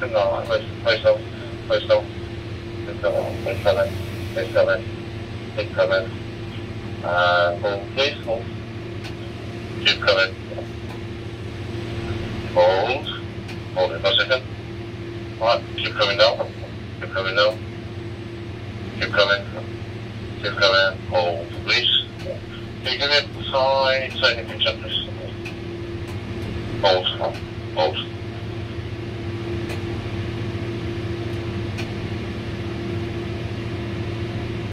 这个会会收会收。Coming, keep coming. Uh, hold, please, hold. Keep coming. Hold. Hold it for a second. Alright, keep coming down. Keep coming down. Keep coming. Keep coming. Hold, please. Can you give me a side, side pinch up, please? Hold. Hold.